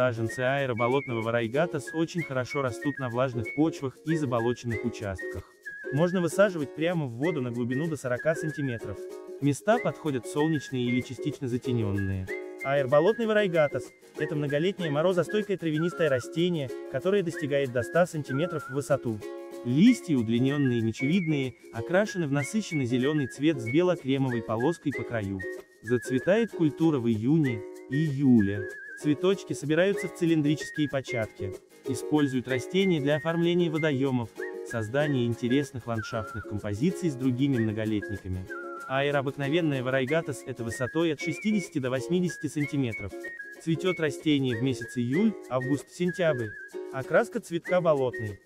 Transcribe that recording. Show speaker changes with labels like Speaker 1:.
Speaker 1: Саженцы аэроболотного варайгатас очень хорошо растут на влажных почвах и заболоченных участках. Можно высаживать прямо в воду на глубину до 40 сантиметров. Места подходят солнечные или частично затененные. Аэрболотный варайгатас – это многолетнее морозостойкое травянистое растение, которое достигает до 100 сантиметров в высоту. Листья удлиненные мечевидные, окрашены в насыщенный зеленый цвет с бело-кремовой полоской по краю. Зацветает культура в июне-июле. Цветочки собираются в цилиндрические початки. Используют растения для оформления водоемов, создания интересных ландшафтных композиций с другими многолетниками. Аэрообыкновенная варайгатас – это высотой от 60 до 80 сантиметров. Цветет растение в месяц июль, август-сентябрь. Окраска цветка болотный.